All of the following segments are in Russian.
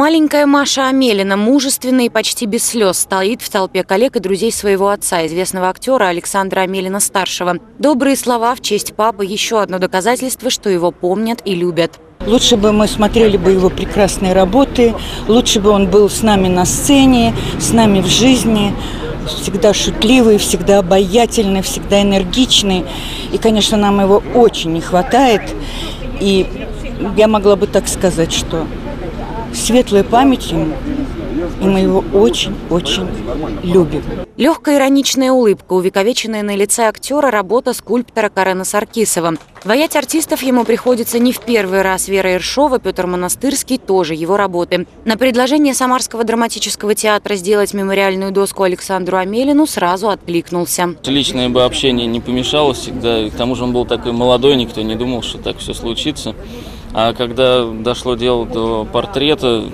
Маленькая Маша Амелина, мужественная и почти без слез, стоит в толпе коллег и друзей своего отца, известного актера Александра Амелина-старшего. Добрые слова в честь папы – еще одно доказательство, что его помнят и любят. Лучше бы мы смотрели бы его прекрасные работы, лучше бы он был с нами на сцене, с нами в жизни, всегда шутливый, всегда обаятельный, всегда энергичный. И, конечно, нам его очень не хватает. И я могла бы так сказать, что светлая память ему, и мы его очень-очень любим. Легкая ироничная улыбка, увековеченная на лице актера работа скульптора Карена Саркисова. Воять артистов ему приходится не в первый раз. Вера Иршова, Петр Монастырский – тоже его работы. На предложение Самарского драматического театра сделать мемориальную доску Александру Амелину сразу откликнулся. Личное бы общение не помешало всегда. К тому же он был такой молодой, никто не думал, что так все случится. А когда дошло дело до портрета,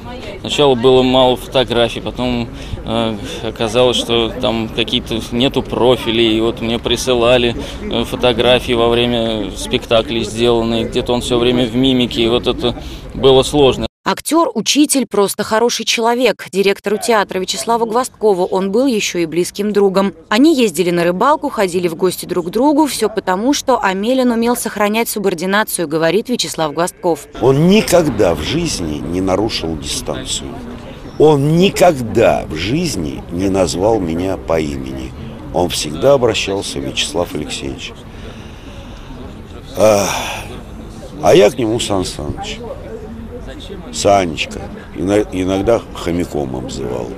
сначала было мало фотографий, потом э, оказалось, что там какие-то нету профилей. И вот мне присылали э, фотографии во время спектаклей сделанные, где-то он все время в мимике, и вот это было сложно. Актер, учитель, просто хороший человек. Директору театра Вячеславу Гвоздкову он был еще и близким другом. Они ездили на рыбалку, ходили в гости друг к другу. Все потому, что Амелин умел сохранять субординацию, говорит Вячеслав Гвоздков. Он никогда в жизни не нарушил дистанцию. Он никогда в жизни не назвал меня по имени. Он всегда обращался Вячеслав Алексеевич. А, а я к нему Сан Саныч. Санечка. Иногда хомяком обзывал.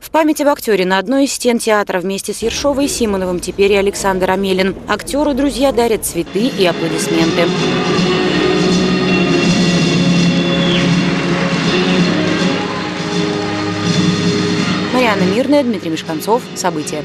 В память об актере на одной из стен театра вместе с Ершовой и Симоновым теперь и Александр Амелин. Актеру друзья дарят цветы и аплодисменты. Марьяна Мирная, Дмитрий Мешканцов. События.